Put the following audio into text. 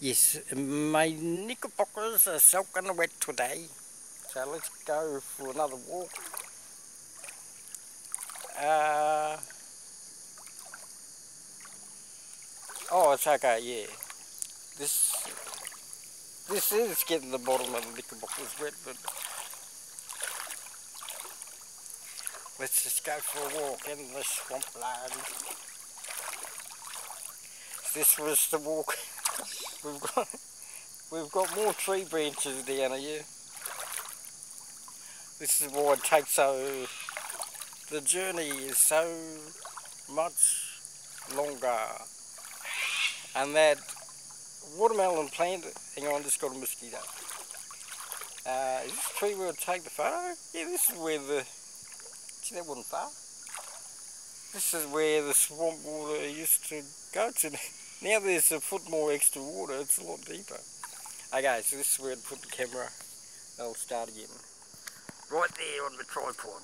Yes, my knickerbockers are soaking wet today. So let's go for another walk. Uh, oh, it's okay, yeah. This this is getting the bottom of the knickerbockers wet, but let's just go for a walk in the swampland. This was the walk. We've got we've got more tree branches down here. This is why it takes so the journey is so much longer. And that watermelon plant hang on, just got a mosquito. Uh, is this tree where I take the photo? Yeah, this is where the see that wasn't far. This is where the swamp water used to go to. Now there's a foot more extra water, it's a lot deeper. Okay, so this is where I put the camera. I'll start again. Right there on the tripod.